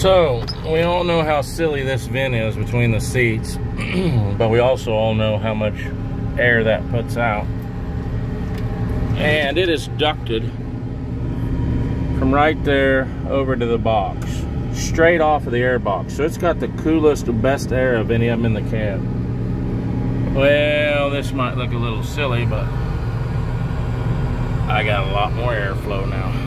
So, we all know how silly this vent is between the seats, but we also all know how much air that puts out. And it is ducted from right there over to the box, straight off of the air box. So it's got the coolest, best air of any of them in the cab. Well, this might look a little silly, but I got a lot more airflow now.